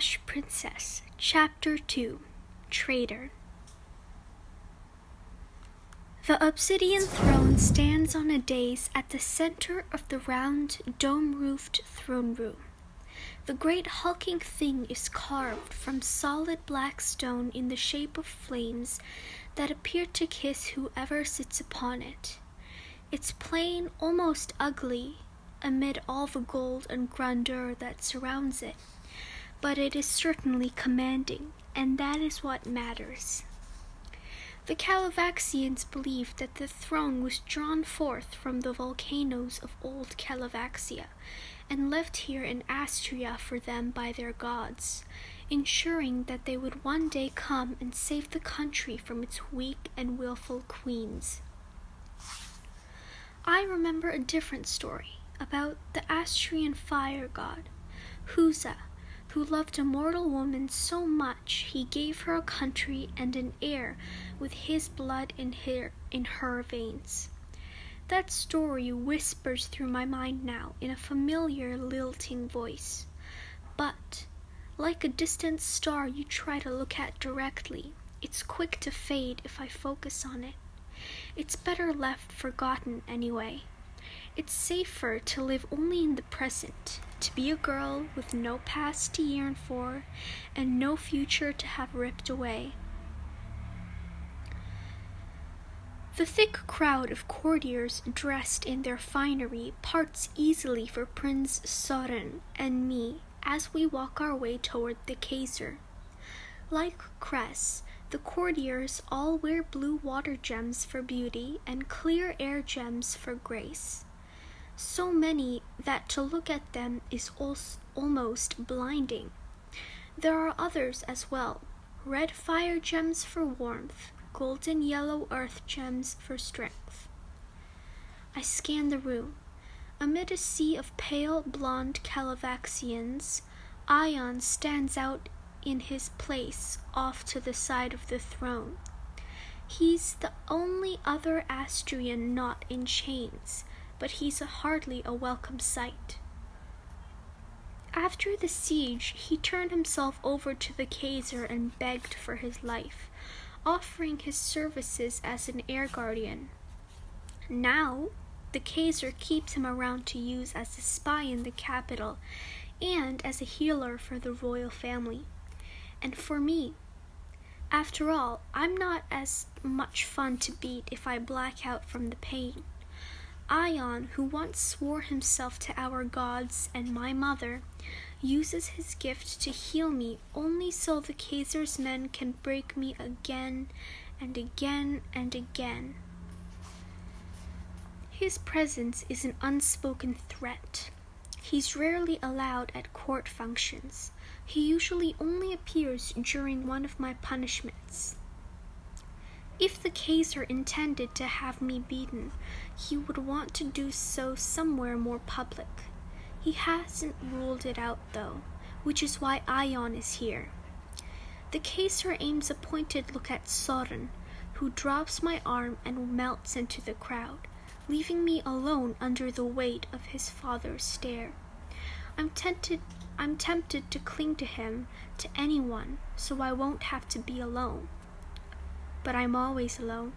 Princess, Chapter 2 Traitor. The obsidian throne stands on a dais at the center of the round, dome roofed throne room. The great hulking thing is carved from solid black stone in the shape of flames that appear to kiss whoever sits upon it. It's plain, almost ugly, amid all the gold and grandeur that surrounds it but it is certainly commanding, and that is what matters. The Kalovaxians believe that the throne was drawn forth from the volcanoes of old Kalovaxia and left here in Astrea for them by their gods, ensuring that they would one day come and save the country from its weak and wilful queens. I remember a different story about the Astrean fire god, Houzza who loved a mortal woman so much he gave her a country and an heir with his blood in her, in her veins. That story whispers through my mind now in a familiar lilting voice. But, like a distant star you try to look at directly, it's quick to fade if I focus on it. It's better left forgotten anyway. It's safer to live only in the present, to be a girl with no past to yearn for and no future to have ripped away. The thick crowd of courtiers dressed in their finery parts easily for Prince Soren and me as we walk our way toward the Kaiser. Like Cress, the courtiers all wear blue water gems for beauty and clear air gems for grace so many that to look at them is almost blinding. There are others as well red fire gems for warmth, golden yellow earth gems for strength. I scan the room. Amid a sea of pale blonde Kalovaxians, Ion stands out in his place off to the side of the throne. He's the only other Astrean not in chains, but he's hardly a welcome sight. After the siege, he turned himself over to the Kaiser and begged for his life, offering his services as an air guardian. Now, the Kaiser keeps him around to use as a spy in the capital and as a healer for the royal family. And for me, after all, I'm not as much fun to beat if I black out from the pain. Ion, who once swore himself to our gods and my mother, uses his gift to heal me only so the Kaiser's men can break me again and again and again. His presence is an unspoken threat. He's rarely allowed at court functions. He usually only appears during one of my punishments. If the Kaiser intended to have me beaten, he would want to do so somewhere more public. He hasn't ruled it out, though, which is why Ion is here. The Kaiser aims a pointed look at Soren, who drops my arm and melts into the crowd, leaving me alone under the weight of his father's stare. I'm tempted I'm tempted to cling to him, to anyone, so I won't have to be alone but I'm always alone.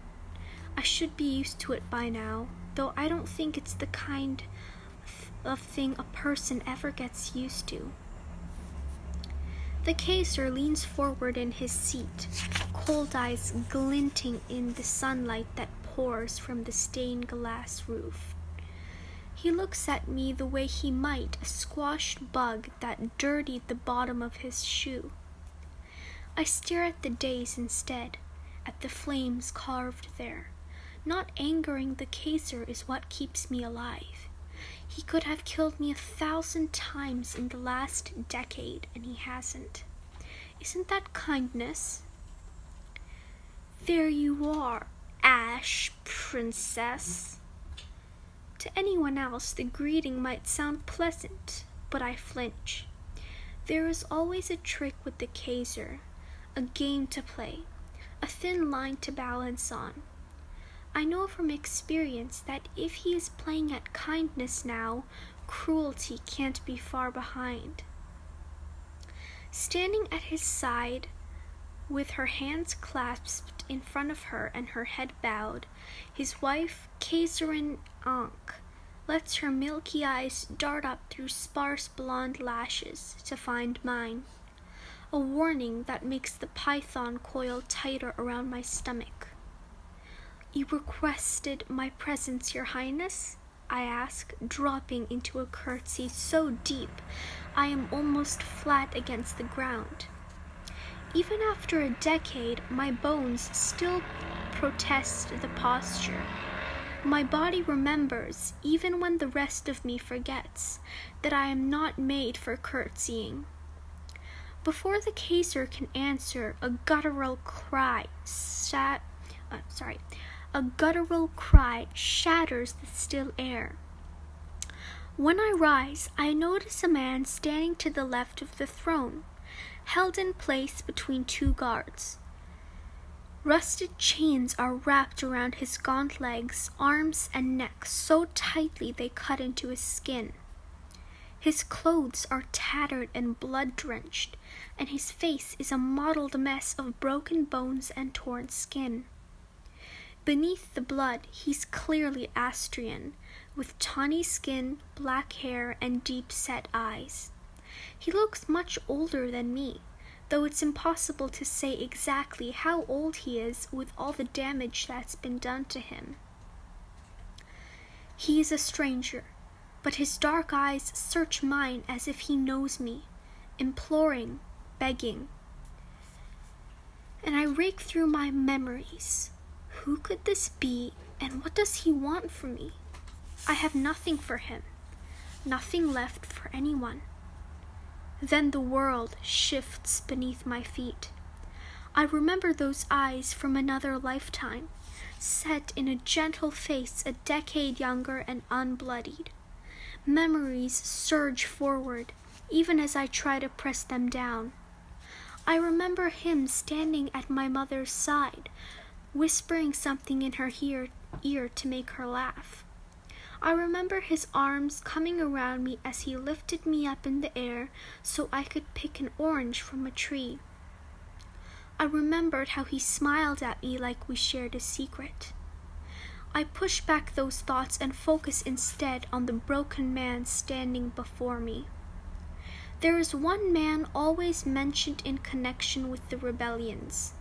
I should be used to it by now, though I don't think it's the kind of thing a person ever gets used to. The Kaiser leans forward in his seat, cold eyes glinting in the sunlight that pours from the stained glass roof. He looks at me the way he might a squashed bug that dirtied the bottom of his shoe. I stare at the dais instead, at the flames carved there. Not angering the Kaiser is what keeps me alive. He could have killed me a thousand times in the last decade, and he hasn't. Isn't that kindness? There you are, Ash Princess. To anyone else, the greeting might sound pleasant, but I flinch. There is always a trick with the Kaiser, a game to play a thin line to balance on. I know from experience that if he is playing at kindness now, cruelty can't be far behind. Standing at his side, with her hands clasped in front of her and her head bowed, his wife, Kaiserin Anke, lets her milky eyes dart up through sparse blonde lashes to find mine. A warning that makes the python coil tighter around my stomach. You requested my presence, Your Highness? I ask, dropping into a curtsy so deep I am almost flat against the ground. Even after a decade, my bones still protest the posture. My body remembers, even when the rest of me forgets, that I am not made for curtsying. Before the Kaiser can answer, a guttural cry sat, uh, sorry, a guttural cry shatters the still air. When I rise, I notice a man standing to the left of the throne, held in place between two guards. Rusted chains are wrapped around his gaunt legs, arms, and neck so tightly they cut into his skin. His clothes are tattered and blood drenched, and his face is a mottled mess of broken bones and torn skin. Beneath the blood, he's clearly Astrian, with tawny skin, black hair, and deep set eyes. He looks much older than me, though it's impossible to say exactly how old he is with all the damage that's been done to him. He is a stranger, but his dark eyes search mine as if he knows me, imploring, begging. And I rake through my memories. Who could this be, and what does he want from me? I have nothing for him, nothing left for anyone. Then the world shifts beneath my feet. I remember those eyes from another lifetime, set in a gentle face a decade younger and unbloodied. Memories surge forward, even as I try to press them down. I remember him standing at my mother's side, whispering something in her ear, ear to make her laugh. I remember his arms coming around me as he lifted me up in the air so I could pick an orange from a tree. I remembered how he smiled at me like we shared a secret. I push back those thoughts and focus instead on the broken man standing before me. There is one man always mentioned in connection with the rebellions,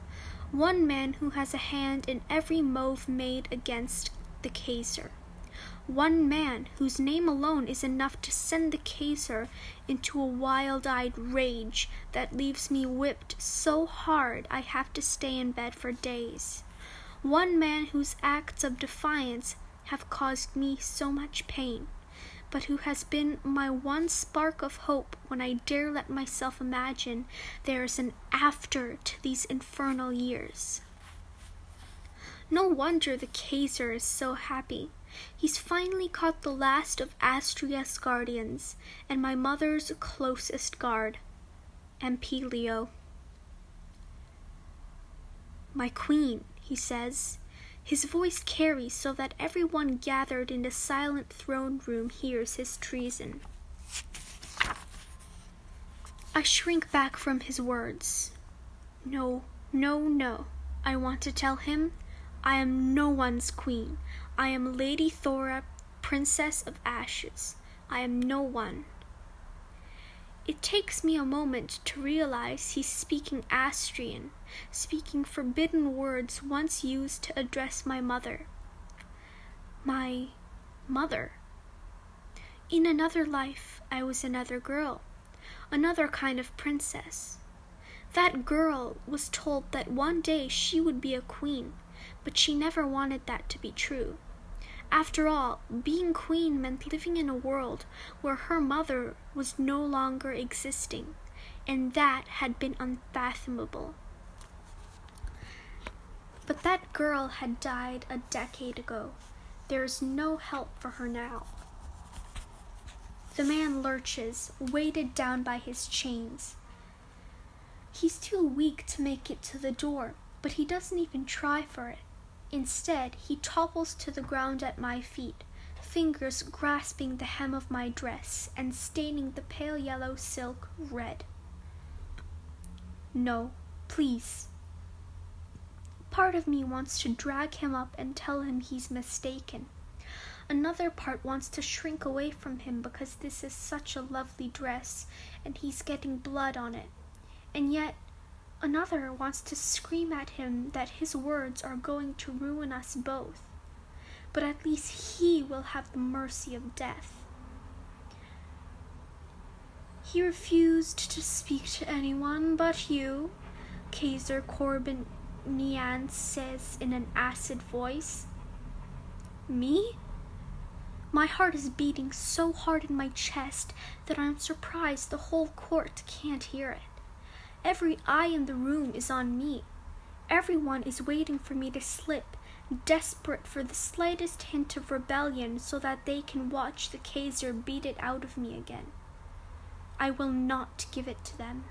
one man who has a hand in every move made against the Kaiser one man whose name alone is enough to send the Kaiser into a wild eyed rage that leaves me whipped so hard I have to stay in bed for days. One man whose acts of defiance have caused me so much pain, but who has been my one spark of hope when I dare let myself imagine there is an after to these infernal years. No wonder the Kaiser is so happy. He's finally caught the last of Astrea's guardians and my mother's closest guard, Ampelio. My queen, he says. His voice carries so that everyone gathered in the silent throne room hears his treason. I shrink back from his words. No, no, no. I want to tell him I am no one's queen. I am Lady Thora, Princess of Ashes. I am no one. It takes me a moment to realize he's speaking Astrean, speaking forbidden words once used to address my mother. My mother. In another life, I was another girl, another kind of princess. That girl was told that one day she would be a queen but she never wanted that to be true. After all, being queen meant living in a world where her mother was no longer existing, and that had been unfathomable. But that girl had died a decade ago. There is no help for her now. The man lurches, weighted down by his chains. He's too weak to make it to the door, but he doesn't even try for it. Instead, he topples to the ground at my feet, fingers grasping the hem of my dress and staining the pale yellow silk red. No, please. Part of me wants to drag him up and tell him he's mistaken. Another part wants to shrink away from him because this is such a lovely dress and he's getting blood on it. And yet, another wants to scream at him that his words are going to ruin us both. But at least he will have the mercy of death. He refused to speak to anyone but you, Kaiser Corbin Nian says in an acid voice. Me? My heart is beating so hard in my chest that I'm surprised the whole court can't hear it. Every eye in the room is on me. Everyone is waiting for me to slip, desperate for the slightest hint of rebellion so that they can watch the Kaiser beat it out of me again. I will not give it to them.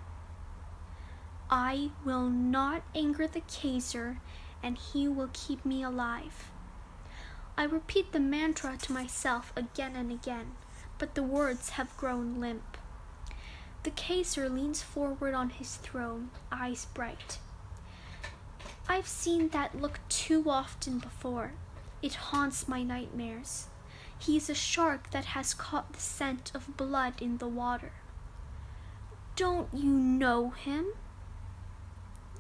I will not anger the Kaiser, and he will keep me alive. I repeat the mantra to myself again and again, but the words have grown limp. The Kaiser leans forward on his throne, eyes bright. I've seen that look too often before. It haunts my nightmares. He is a shark that has caught the scent of blood in the water. Don't you know him?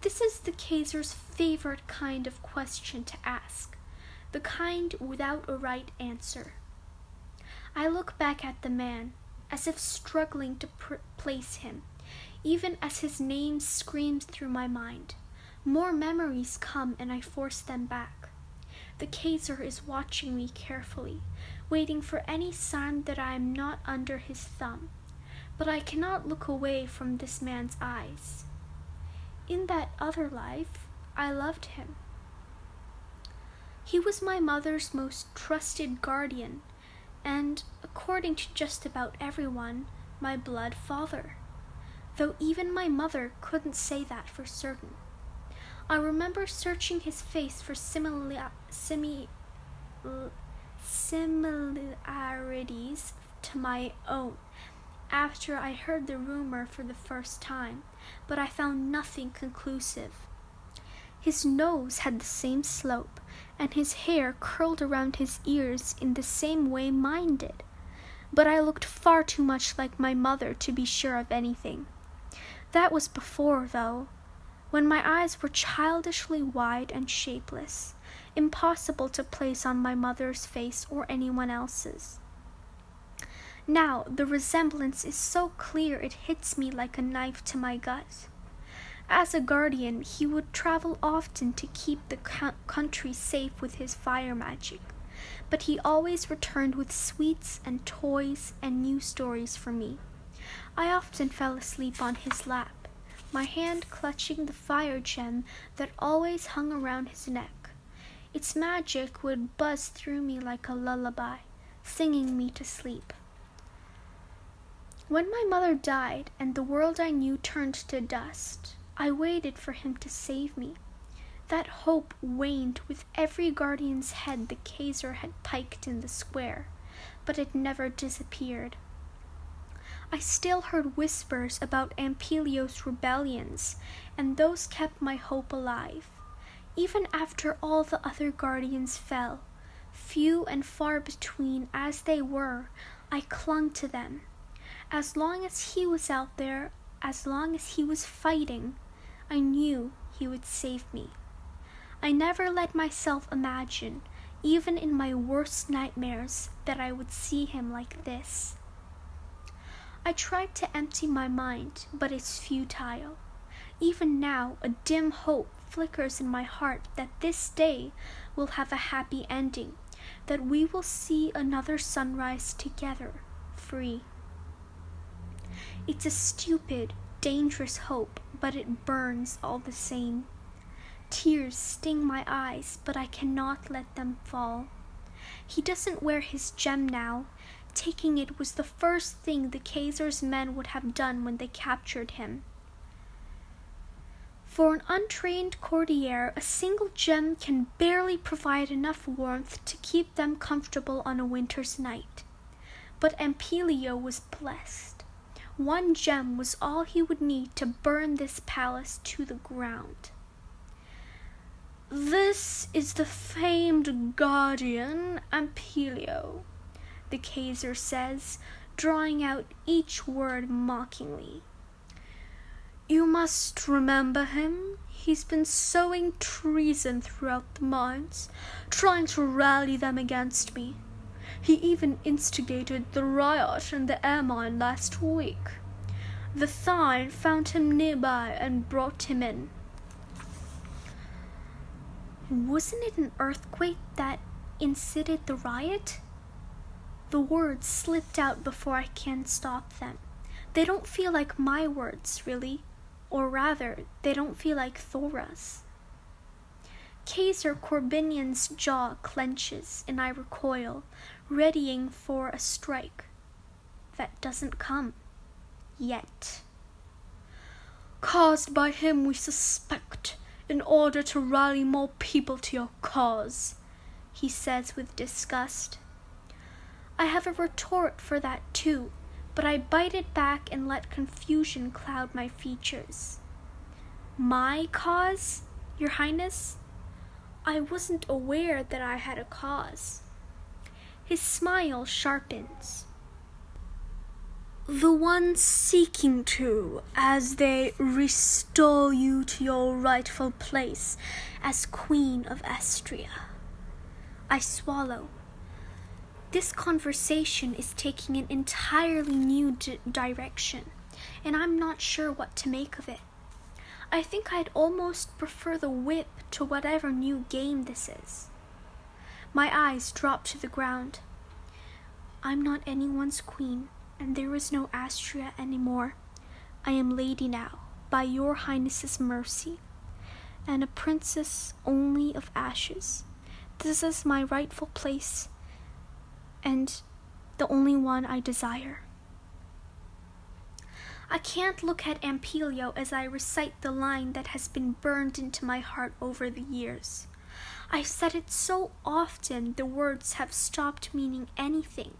This is the Kaiser's favorite kind of question to ask the kind without a right answer. I look back at the man, as if struggling to place him, even as his name screams through my mind. More memories come and I force them back. The Kaiser is watching me carefully, waiting for any sign that I am not under his thumb. But I cannot look away from this man's eyes. In that other life, I loved him. He was my mother's most trusted guardian, and, according to just about everyone, my blood father, though even my mother couldn't say that for certain. I remember searching his face for simili- simi- similarities to my own after I heard the rumor for the first time, but I found nothing conclusive. His nose had the same slope, and his hair curled around his ears in the same way mine did. But I looked far too much like my mother to be sure of anything. That was before, though, when my eyes were childishly wide and shapeless, impossible to place on my mother's face or anyone else's. Now the resemblance is so clear it hits me like a knife to my gut. As a guardian, he would travel often to keep the country safe with his fire magic, but he always returned with sweets and toys and new stories for me. I often fell asleep on his lap, my hand clutching the fire gem that always hung around his neck. Its magic would buzz through me like a lullaby, singing me to sleep. When my mother died and the world I knew turned to dust, I waited for him to save me. That hope waned with every guardian's head the Kaiser had piked in the square, but it never disappeared. I still heard whispers about Ampelio's rebellions, and those kept my hope alive. Even after all the other guardians fell, few and far between as they were, I clung to them. As long as he was out there, as long as he was fighting, I knew he would save me. I never let myself imagine, even in my worst nightmares, that I would see him like this. I tried to empty my mind, but it's futile. Even now, a dim hope flickers in my heart that this day will have a happy ending, that we will see another sunrise together, free. It's a stupid, dangerous hope, but it burns all the same. Tears sting my eyes, but I cannot let them fall. He doesn't wear his gem now. Taking it was the first thing the Kaiser's men would have done when they captured him. For an untrained courtier, a single gem can barely provide enough warmth to keep them comfortable on a winter's night. But Ampelio was blessed. One gem was all he would need to burn this palace to the ground. This is the famed guardian Ampelio, the Kaiser says, drawing out each word mockingly. You must remember him. He's been sowing treason throughout the mines, trying to rally them against me. He even instigated the riot in the air mine last week. The Theyn found him nearby and brought him in. Wasn't it an earthquake that incited the riot? The words slipped out before I can stop them. They don't feel like my words, really. Or rather, they don't feel like Thora's. Kaiser Corbinian's jaw clenches, and I recoil, readying for a strike that doesn't come yet. Caused by him, we suspect, in order to rally more people to your cause, he says with disgust. I have a retort for that too, but I bite it back and let confusion cloud my features. My cause, Your Highness? I wasn't aware that I had a cause. His smile sharpens. The one seeking to, as they restore you to your rightful place as Queen of Astrea. I swallow this conversation is taking an entirely new direction, and I'm not sure what to make of it. I think I'd almost prefer the whip to whatever new game this is. My eyes drop to the ground. I'm not anyone's queen, and there is no Astrea anymore. I am lady now, by your highness's mercy, and a princess only of ashes. This is my rightful place and the only one I desire. I can't look at Ampelio as I recite the line that has been burned into my heart over the years. I've said it so often the words have stopped meaning anything,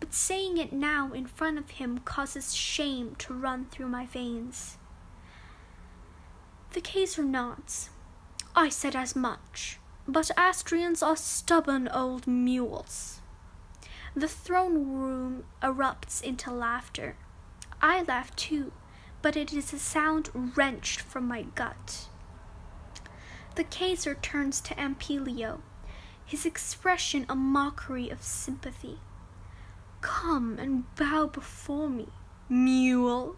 but saying it now in front of him causes shame to run through my veins. The Kaiser nods. I said as much, but Astreans are stubborn old mules. The throne room erupts into laughter. I laugh too, but it is a sound wrenched from my gut. The Kaiser turns to Ampelio, his expression a mockery of sympathy. Come and bow before me, mule.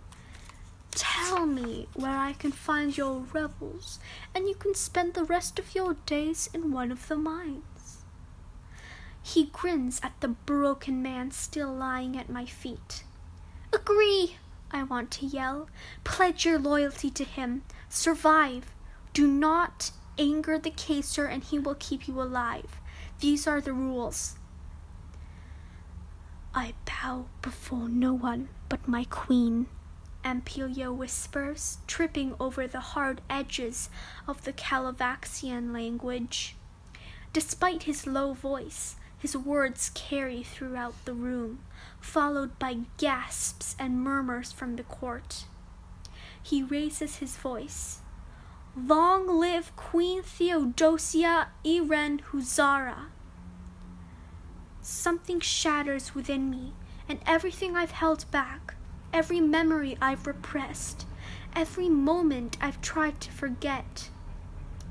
Tell me where I can find your revels, and you can spend the rest of your days in one of the mines. He grins at the broken man still lying at my feet. Agree, I want to yell. Pledge your loyalty to him. Survive. Do not anger the Kaiser and he will keep you alive. These are the rules. I bow before no one but my queen, Ampelio whispers, tripping over the hard edges of the Kalovaxian language. Despite his low voice, his words carry throughout the room, followed by gasps and murmurs from the court. He raises his voice. Long live Queen Theodosia Eirene Houzzara! Something shatters within me, and everything I've held back, every memory I've repressed, every moment I've tried to forget.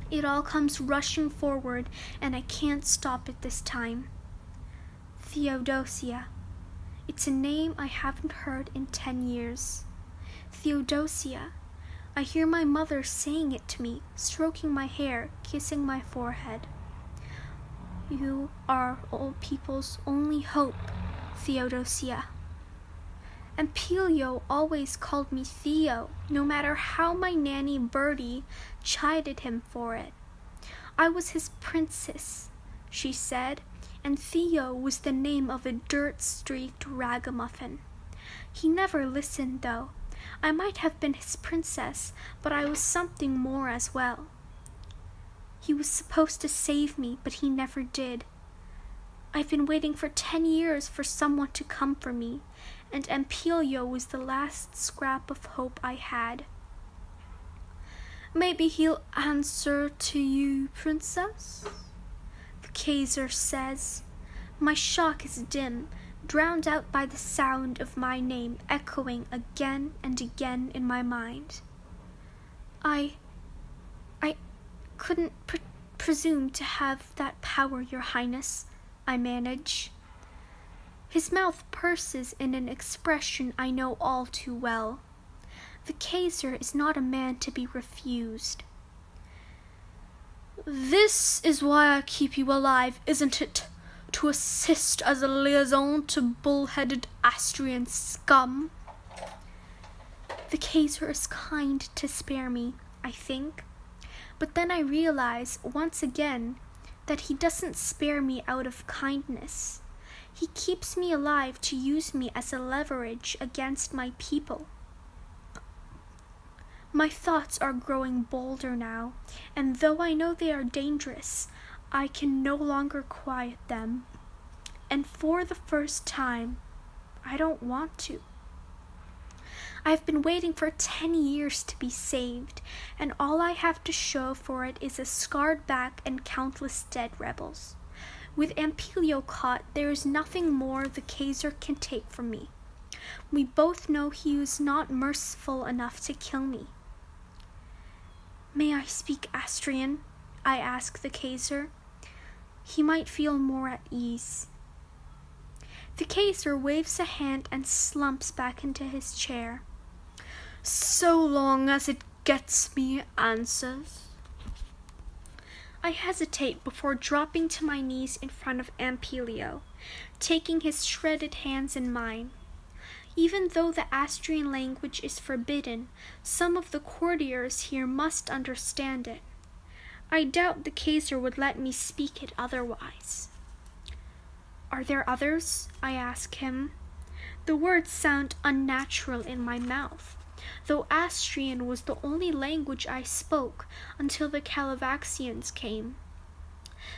It all comes rushing forward, and I can't stop it this time. Theodosia. It's a name I haven't heard in ten years. Theodosia. I hear my mother saying it to me, stroking my hair, kissing my forehead. You are old people's only hope, Theodosia. Ampelio always called me Theo, no matter how my nanny Bertie chided him for it. I was his princess, she said, and Theo was the name of a dirt streaked ragamuffin. He never listened, though. I might have been his princess, but I was something more as well. He was supposed to save me, but he never did. I've been waiting for ten years for someone to come for me, and Ampelio was the last scrap of hope I had. Maybe he'll answer to you, princess? The Kaiser says. My shock is dim, drowned out by the sound of my name echoing again and again in my mind. I. I couldn't pre- presume to have that power, Your Highness, I manage. His mouth purses in an expression I know all too well. The Kaiser is not a man to be refused. This is why I keep you alive, isn't it? To assist as a liaison to bull-headed Astrean scum. The Kaiser is kind to spare me, I think. But then I realize once again that he doesn't spare me out of kindness. He keeps me alive to use me as a leverage against my people. My thoughts are growing bolder now, and though I know they are dangerous, I can no longer quiet them. And for the first time, I don't want to. I've been waiting for ten years to be saved, and all I have to show for it is a scarred back and countless dead rebels. With Ampelio caught, there is nothing more the Kaiser can take from me. We both know he is not merciful enough to kill me. May I speak Astrean? I ask the Kaiser. He might feel more at ease. The Kaiser waves a hand and slumps back into his chair. So long as it gets me answers. I hesitate before dropping to my knees in front of Ampelio, taking his shredded hands in mine. Even though the Astrean language is forbidden, some of the courtiers here must understand it. I doubt the Kaiser would let me speak it otherwise. Are there others? I ask him. The words sound unnatural in my mouth, though Astrean was the only language I spoke until the Kalovaxians came.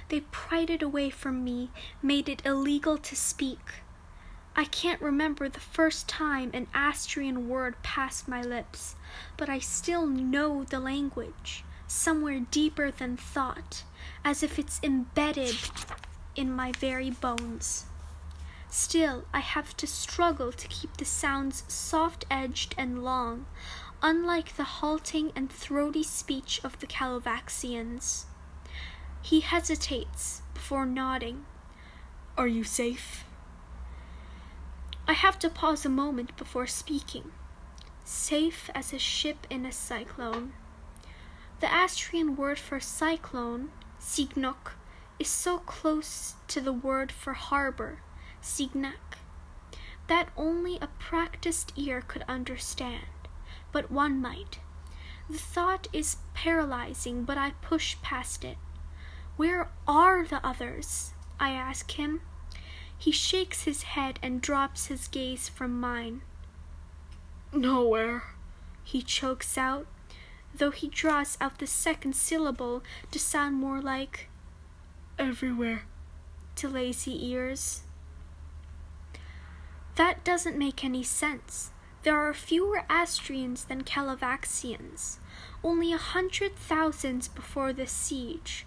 They pried it away from me, made it illegal to speak. I can't remember the first time an Astrean word passed my lips, but I still know the language, somewhere deeper than thought, as if it's embedded in my very bones. Still, I have to struggle to keep the sounds soft edged and long, unlike the halting and throaty speech of the Kalovaxians. He hesitates before nodding. Are you safe? I have to pause a moment before speaking. Safe as a ship in a cyclone. The Astrean word for cyclone, signok, is so close to the word for harbor, signak, that only a practiced ear could understand, but one might. The thought is paralyzing, but I push past it. Where are the others? I ask him. He shakes his head and drops his gaze from mine. Nowhere, he chokes out, though he draws out the second syllable to sound more like everywhere to lazy ears. That doesn't make any sense. There are fewer Astreans than Kalovaxians, only a hundred thousands before the siege.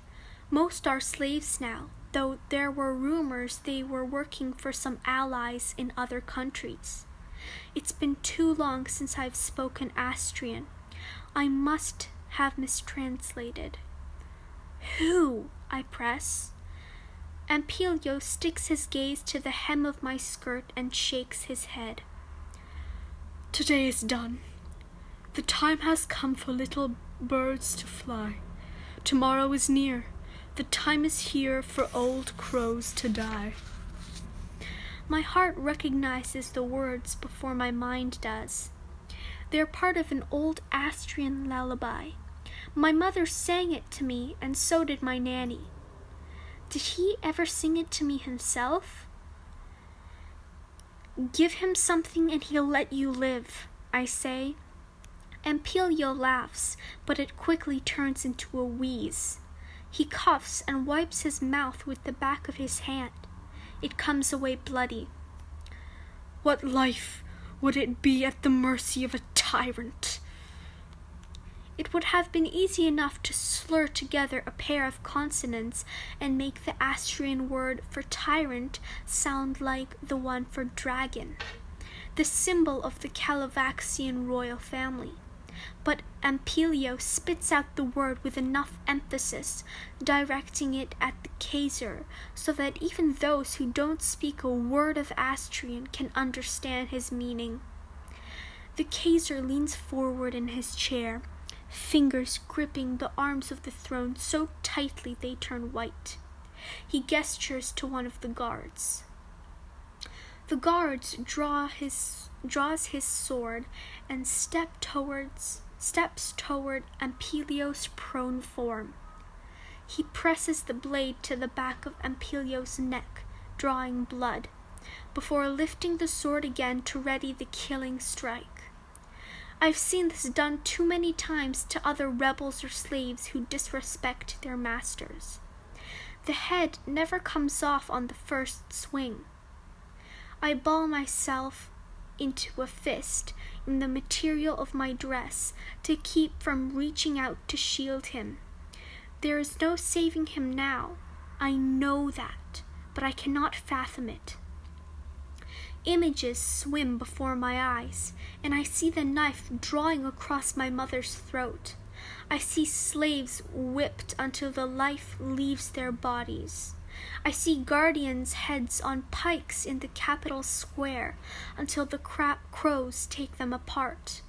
Most are slaves now, though there were rumors they were working for some allies in other countries. It's been too long since I've spoken Astrean. I must have mistranslated. Who? I press. Ampelio sticks his gaze to the hem of my skirt and shakes his head. Today is done. The time has come for little birds to fly. Tomorrow is near. The time is here for old crows to die. My heart recognizes the words before my mind does. They're part of an old Astrean lullaby. My mother sang it to me, and so did my nanny. Did he ever sing it to me himself? Give him something and he'll let you live, I say. Ampelio laughs, but it quickly turns into a wheeze. He coughs and wipes his mouth with the back of his hand. It comes away bloody. What life would it be at the mercy of a tyrant? It would have been easy enough to slur together a pair of consonants and make the Astrean word for tyrant sound like the one for dragon, the symbol of the Kalovaxian royal family. But Ampelio spits out the word with enough emphasis, directing it at the Kaiser, so that even those who don't speak a word of Astrean can understand his meaning. The Kaiser leans forward in his chair fingers gripping the arms of the throne so tightly they turn white. He gestures to one of the guards. The guards draw his draws his sword and step towards steps toward Ampelio's prone form. He presses the blade to the back of Ampelio's neck, drawing blood, before lifting the sword again to ready the killing strike. I've seen this done too many times to other rebels or slaves who disrespect their masters. The head never comes off on the first swing. I ball myself into a fist in the material of my dress to keep from reaching out to shield him. There is no saving him now. I know that, but I cannot fathom it. Images swim before my eyes, and I see the knife drawing across my mother's throat. I see slaves whipped until the life leaves their bodies. I see guardians' heads on pikes in the capital square until the crap crows take them apart.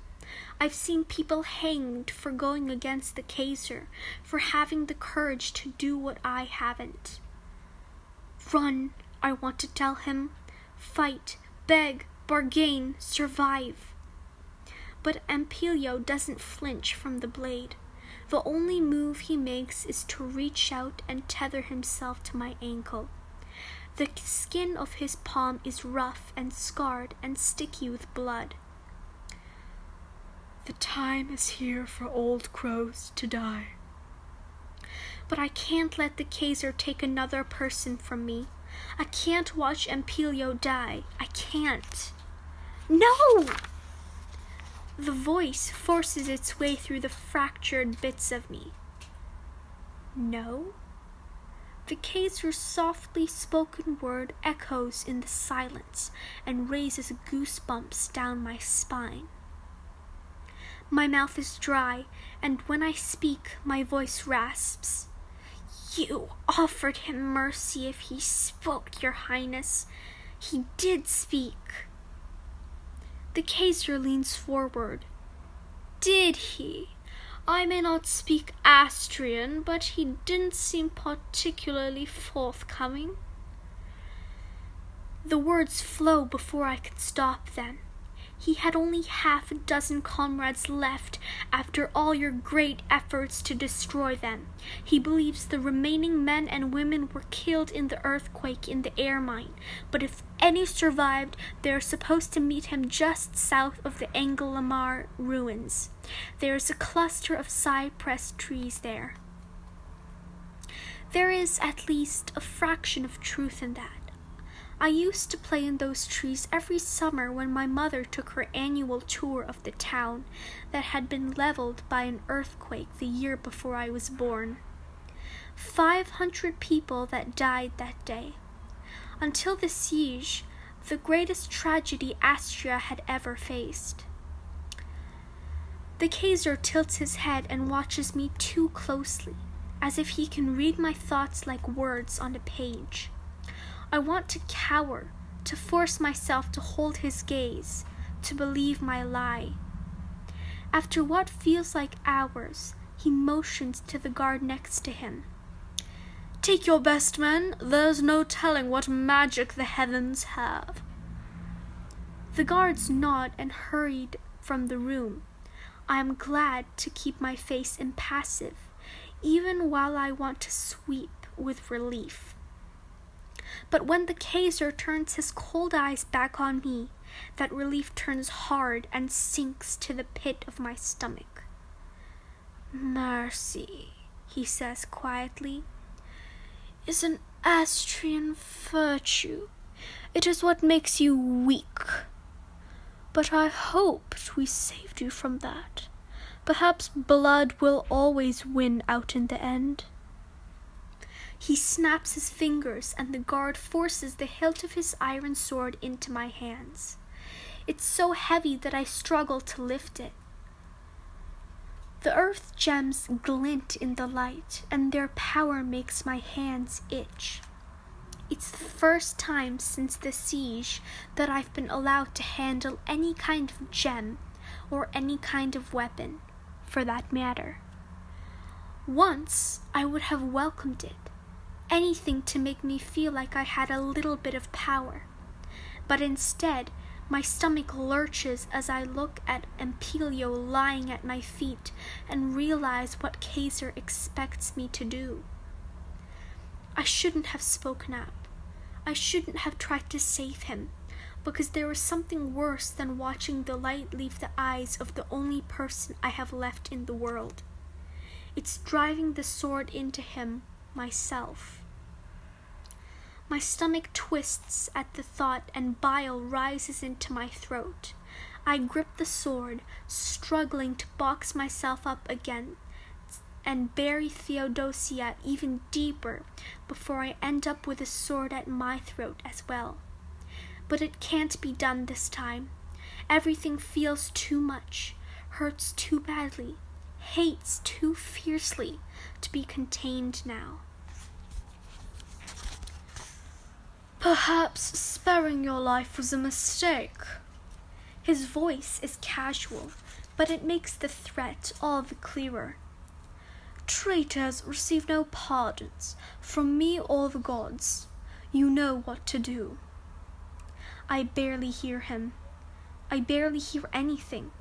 I've seen people hanged for going against the Kaiser, for having the courage to do what I haven't. Run, I want to tell him. Fight, beg, bargain, survive. But Ampelio doesn't flinch from the blade. The only move he makes is to reach out and tether himself to my ankle. The skin of his palm is rough and scarred and sticky with blood. The time is here for old crows to die. But I can't let the Kaiser take another person from me. I can't watch Ampelio die. I can't. No! The voice forces its way through the fractured bits of me. No? The Kaiser's softly spoken word echoes in the silence and raises goosebumps down my spine. My mouth is dry, and when I speak, my voice rasps. You offered him mercy if he spoke, your highness. He did speak. The Kaiser leans forward. Did he? I may not speak Astrean, but he didn't seem particularly forthcoming. The words flow before I can stop them. He had only half a dozen comrades left after all your great efforts to destroy them. He believes the remaining men and women were killed in the earthquake in the air mine, but if any survived, they are supposed to meet him just south of the Angelamar ruins. There is a cluster of cypress trees there. There is at least a fraction of truth in that. I used to play in those trees every summer when my mother took her annual tour of the town that had been leveled by an earthquake the year before I was born. Five hundred people that died that day. Until the siege, the greatest tragedy Astrea had ever faced. The Kaiser tilts his head and watches me too closely, as if he can read my thoughts like words on a page. I want to cower, to force myself to hold his gaze, to believe my lie. After what feels like hours, he motions to the guard next to him. Take your best men, there's no telling what magic the heavens have. The guards nod and hurried from the room. I am glad to keep my face impassive, even while I want to sweep with relief. But when the Kaiser turns his cold eyes back on me, that relief turns hard and sinks to the pit of my stomach. Mercy, he says quietly, is an Astrean virtue. It is what makes you weak But I hoped we saved you from that. Perhaps blood will always win out in the end. He snaps his fingers, and the guard forces the hilt of his iron sword into my hands. It's so heavy that I struggle to lift it. The earth gems glint in the light, and their power makes my hands itch. It's the first time since the siege that I've been allowed to handle any kind of gem or any kind of weapon, for that matter. Once I would have welcomed it, anything to make me feel like I had a little bit of power. But instead, my stomach lurches as I look at Ampelio lying at my feet and realize what Kaiser expects me to do. I shouldn't have spoken up. I shouldn't have tried to save him, because there is something worse than watching the light leave the eyes of the only person I have left in the world. It's driving the sword into him myself. My stomach twists at the thought, and bile rises into my throat. I grip the sword, struggling to box myself up again and bury Theodosia even deeper before I end up with a sword at my throat as well. But it can't be done this time. Everything feels too much, hurts too badly, hates too fiercely to be contained now. Perhaps sparing your life was a mistake. His voice is casual, but it makes the threat all the clearer. Traitors receive no pardons from me or the gods. You know what to do. I barely hear him. I barely hear anything.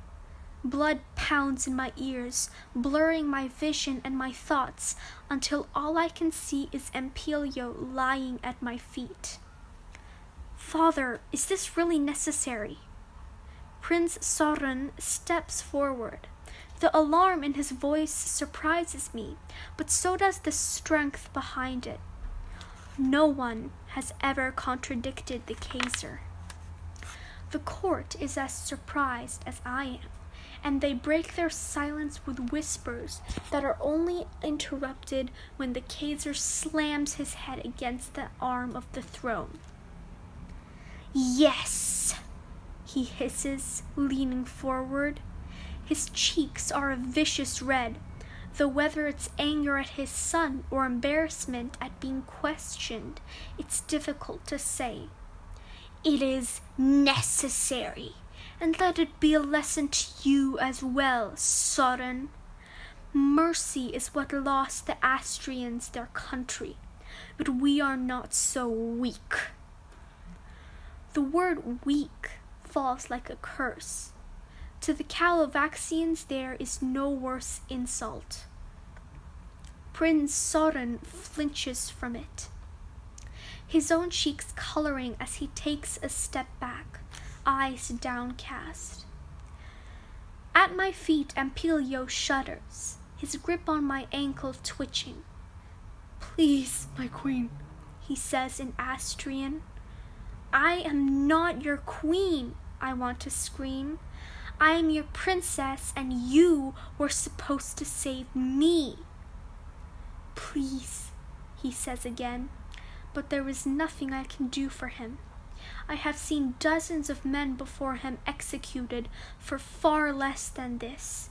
Blood pounds in my ears, blurring my vision and my thoughts until all I can see is Ampelio lying at my feet. Father, is this really necessary? Prince Soren steps forward. The alarm in his voice surprises me, but so does the strength behind it. No one has ever contradicted the Kaiser. The court is as surprised as I am, and they break their silence with whispers that are only interrupted when the Kaiser slams his head against the arm of the throne. Yes, he hisses, leaning forward. His cheeks are a vicious red, though whether it's anger at his son or embarrassment at being questioned, it's difficult to say. It is necessary, and let it be a lesson to you as well, Soren. Mercy is what lost the Astreans their country, but we are not so weak. The word weak falls like a curse. To the Kalovaxians, there is no worse insult. Prince Soren flinches from it, his own cheeks coloring as he takes a step back, eyes downcast. At my feet, Ampelio shudders, his grip on my ankle twitching. Please, my queen, he says in Astrean. I am not your queen, I want to scream. I am your princess, and you were supposed to save me. Please, he says again, but there is nothing I can do for him. I have seen dozens of men before him executed for far less than this.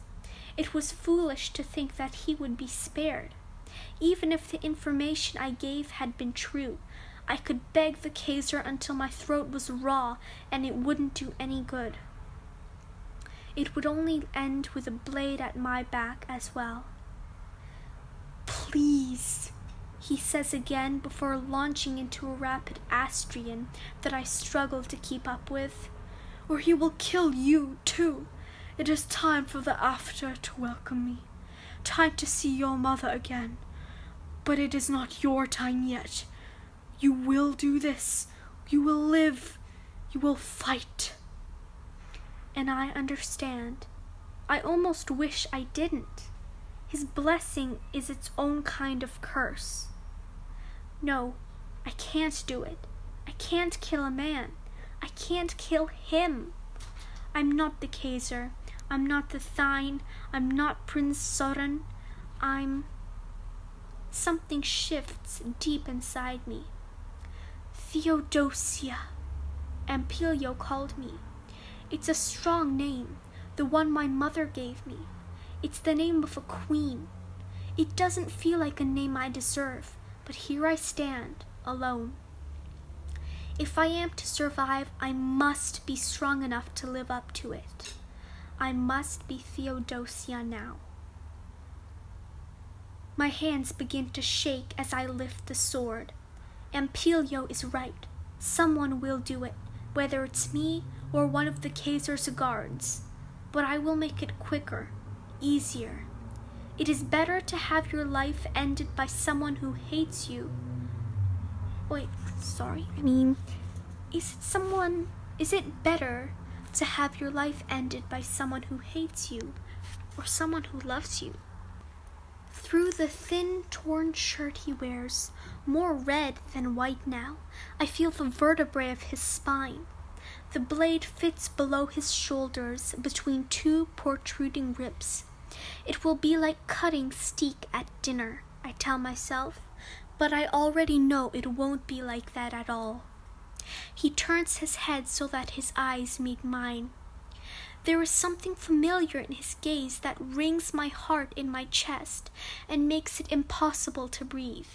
It was foolish to think that he would be spared. Even if the information I gave had been true, I could beg the Kaiser until my throat was raw, and it wouldn't do any good. It would only end with a blade at my back as well. Please, he says again before launching into a rapid Astrean that I struggle to keep up with. Or he will kill you too. It is time for the after to welcome me. Time to see your mother again. But it is not your time yet. You will do this. You will live. You will fight. And I understand. I almost wish I didn't. His blessing is its own kind of curse. No, I can't do it. I can't kill a man. I can't kill him. I'm not the Kaiser. I'm not the Theyn. I'm not Prince Soren. I'm. Something shifts deep inside me. Theodosia. Ampelio called me. It's a strong name, the one my mother gave me. It's the name of a queen. It doesn't feel like a name I deserve, but here I stand, alone. If I am to survive, I must be strong enough to live up to it. I must be Theodosia now. My hands begin to shake as I lift the sword. Ampelio is right. Someone will do it, whether it's me or one of the Kaiser's guards. But I will make it quicker, easier. It is better to have your life ended by someone who hates you. Wait, sorry. I mean, is it someone. Is it better to have your life ended by someone who hates you or someone who loves you? Through the thin, torn shirt he wears, more red than white now, I feel the vertebrae of his spine. The blade fits below his shoulders between two protruding ribs. It will be like cutting steak at dinner, I tell myself, but I already know it won't be like that at all. He turns his head so that his eyes meet mine. There is something familiar in his gaze that wrings my heart in my chest and makes it impossible to breathe.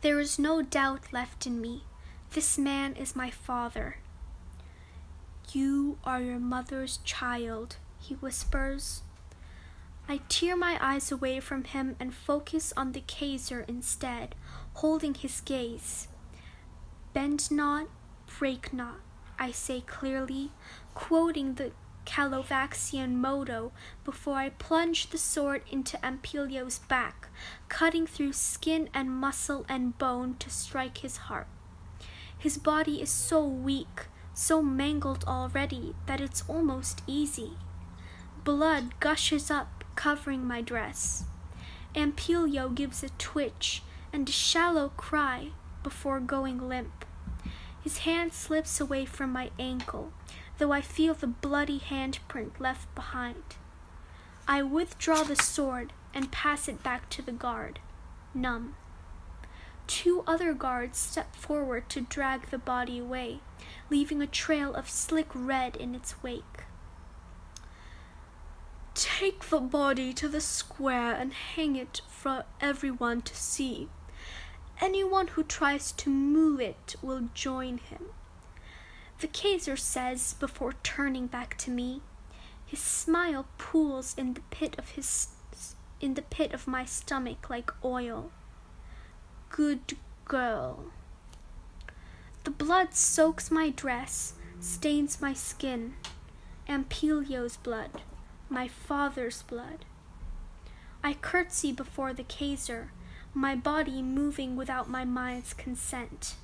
There is no doubt left in me. This man is my father. You are your mother's child, he whispers. I tear my eyes away from him and focus on the Kaiser instead, holding his gaze. Bend not, break not, I say clearly, quoting the Kalovaxian motto before I plunge the sword into Ampelio's back, cutting through skin and muscle and bone to strike his heart. His body is so weak, so mangled already, that it's almost easy. Blood gushes up, covering my dress. Ampelio gives a twitch and a shallow cry before going limp. His hand slips away from my ankle, though I feel the bloody handprint left behind. I withdraw the sword and pass it back to the guard, numb. Two other guards step forward to drag the body away, leaving a trail of slick red in its wake. Take the body to the square and hang it for everyone to see. Anyone who tries to move it will join him. The Kaiser says before turning back to me. His smile pools in the pit of his in the pit of my stomach like oil. Good girl. The blood soaks my dress, stains my skin. Ampelio's blood, my father's blood. I curtsy before the Kaiser, my body moving without my mind's consent.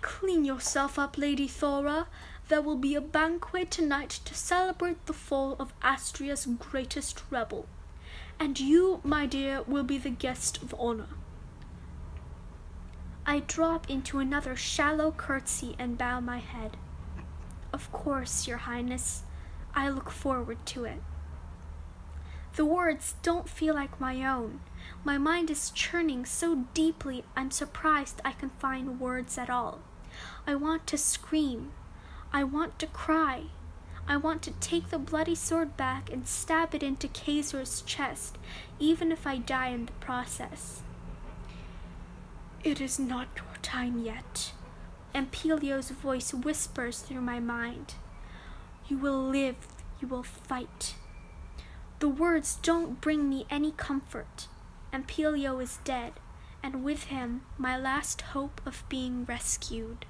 Clean yourself up, Lady Thora. There will be a banquet tonight to celebrate the fall of Astrea's greatest rebel. And you, my dear, will be the guest of honor. I drop into another shallow curtsy and bow my head. Of course, Your Highness, I look forward to it. The words don't feel like my own. My mind is churning so deeply I'm surprised I can find words at all. I want to scream. I want to cry. I want to take the bloody sword back and stab it into Kaiser's chest, even if I die in the process. It is not your time yet. Ampelio's voice whispers through my mind. You will live, you will fight. The words don't bring me any comfort. Ampelio is dead, and with him my last hope of being rescued.